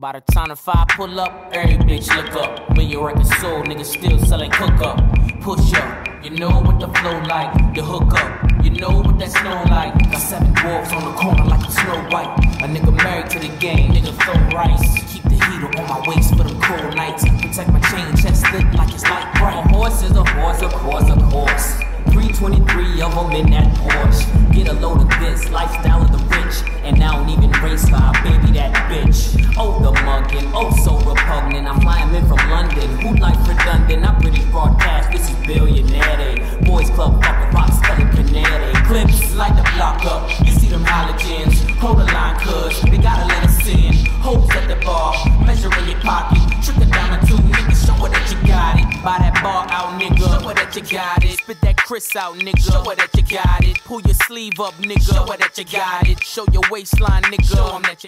By the time the five pull up, every bitch look up. When you record sold, niggas still selling cook up. Push up, you know what the flow like. The hook up, you know what that snow like. Got seven dwarfs on the corner like a Snow White. A nigga married to the game, nigga throw rice. Keep the heater on my waist for them cold nights. Protect my chain, chest thick like it's light bright. A horse is a horse, a horse, a horse. 323 of them in that Porsche. Get a load Clips, light the block up. You see them halogens. Hold the line, cuz they gotta let us in. Holes at the bar, measure in your pocket. Trick it down to two niggas, show her that you got it. Buy that bar out, nigga. Show her that you got it. Spit that Chris out, nigga. Show her that you got it. Pull your sleeve up, nigga. Show her that you got it. Show your waistline, nigga. Show 'em that you